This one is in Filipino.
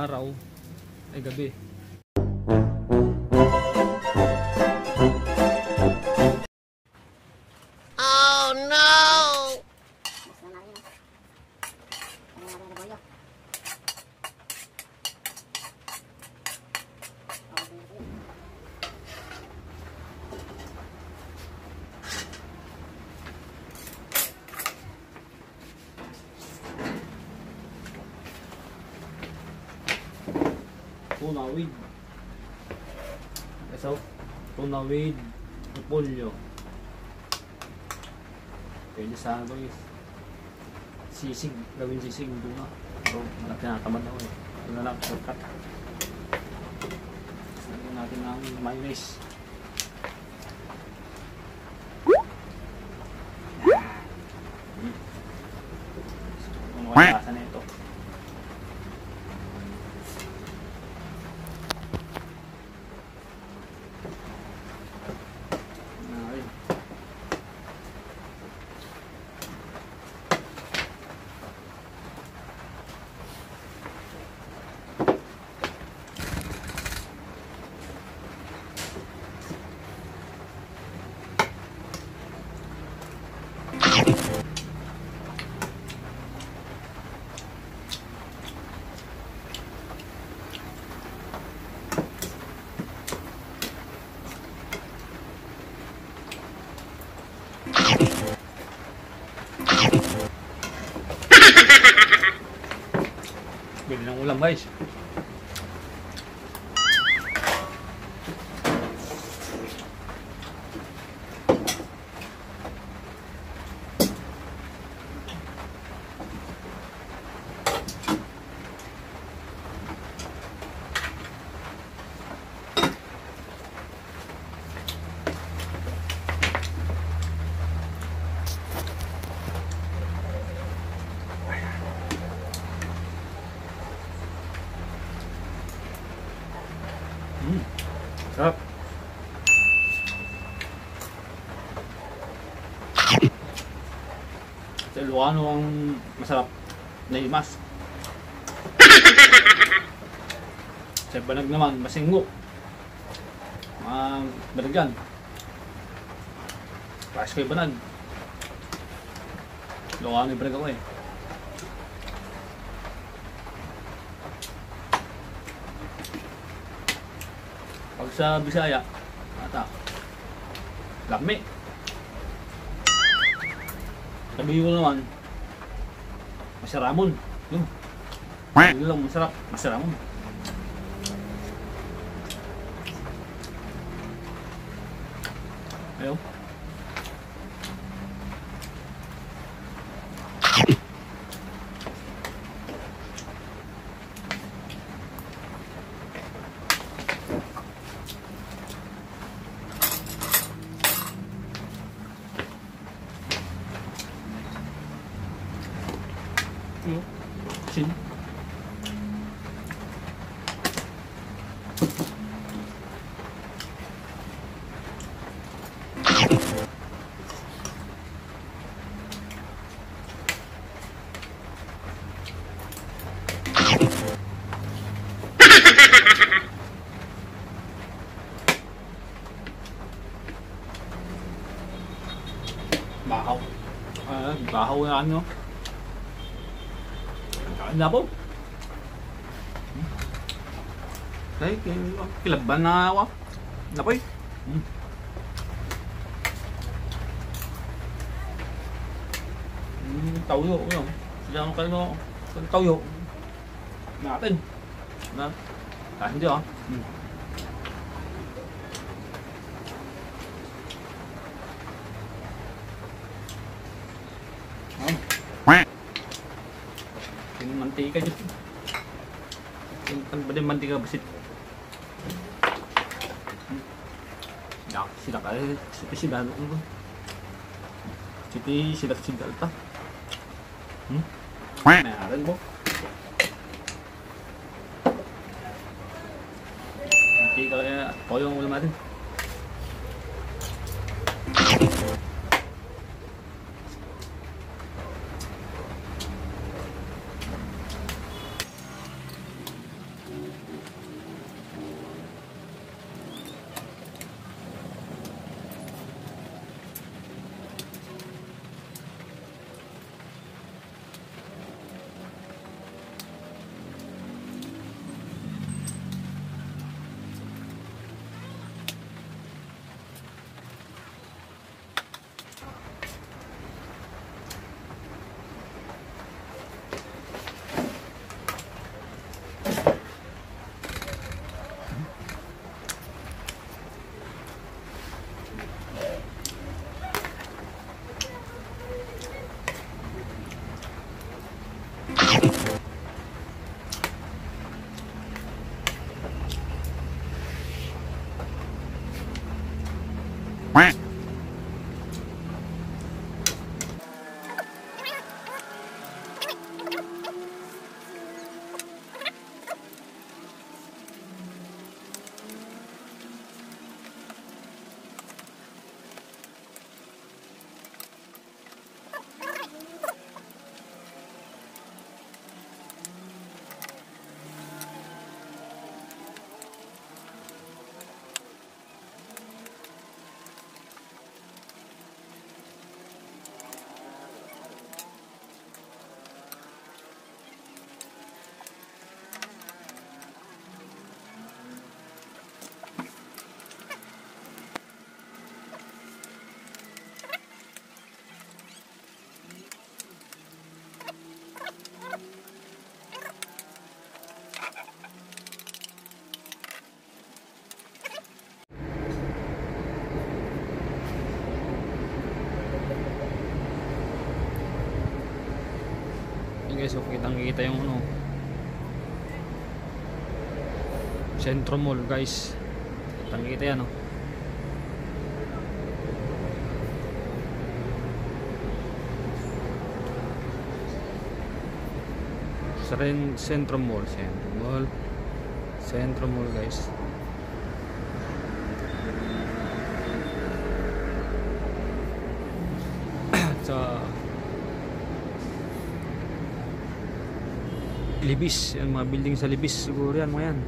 araw ay gabi. Tunawid. So, tunawid, repolyo. Pwede sa ano is sisig, gawin sisig doon na. Pero malaki tinatamad ako eh. Ito na lang, shortcut. Lagyan natin ng mayonnaise. Hmm. Ano kaya lasa na ito? Ay. Bili ng Mm. Sa Ilocano ang masarap na imas. Sa Banag naman, masinggo. Mga balagyan. Pares ko yung Banag. Ilocano yung Banag ako eh. Pag sa Bisaya, ata, lami. Sabi ko naman, masaramon. Yun. Yun lang masarap, masaramon. Ayaw. Ah, bahaw na ano. Kain na po. Ay, kilaban na ako. Napoy. Hmm. Hmm, tauyo. Yun. Sila ang kayo. Tauyo. Natin. Na. Ah, hindi ah. Hmm. Ah. Yung mantika dyan. Kan ba din mantika basit. Sidak, sidak ay siti sida ano ko. Siti sidak sida ta. Hmm? Meron mo. Mantika kaya toyo ang ulam natin. Guys, so kitang kita yung ano. Centro Mall guys. Kitang kita yan oh. Sa Centro Mall, Centro Mall. Centro Mall guys. sa Libis, yan mga building sa Libis siguro yan mga yan.